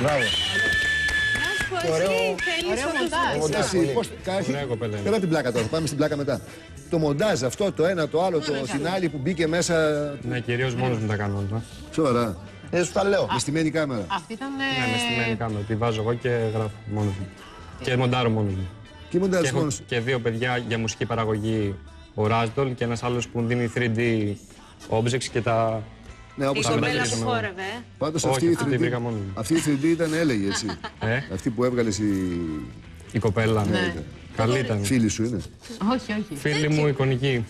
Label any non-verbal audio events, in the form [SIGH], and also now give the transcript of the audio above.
Μπράβο. Ωραίο. Ωραίο μοντάζ. Το μοντάζ, πολύ. πώς- κάχει- Ωραία κοπέλα είναι. Πέρα την πλάκα τώρα, θα πάμε στην πλάκα μετά. Το μοντάζ, αυτό το ένα, το άλλο, το, την άλλη που μπήκε μέσα. Ναι, κυρίως μόνος μου τα κάνω όλα. Σοβαρά. Δεν σου τα λέω. Με στημένη κάμερα. Αυτή ήταν. Ναι, με στημένη ε, κάμερα. Τη βάζω εγώ και γράφω μόνος μου. Και μοντάρω μόνος μου. Και Και μοντάζ έχω μόνος σου. και δύο παιδιά για μουσική παραγωγή. Ο Ράσντολ και ένας άλλος που δίνει 3D objects και τα. Ναι, Η όπως Πάμε κοπέλα τα που χειρίζομαι. χόρευε. ε. Πάντως Όχι, αυτή η αυτή τη 3D. βρήκα μόνη μου. Αυτή η 3D ήταν, έλεγε έτσι. [LAUGHS] Ε, Αυτή που έβγαλες η η κοπέλα. Ναι. Καλή ήταν. φίλη σου είναι. Όχι, όχι. Φίλη μου εικονική.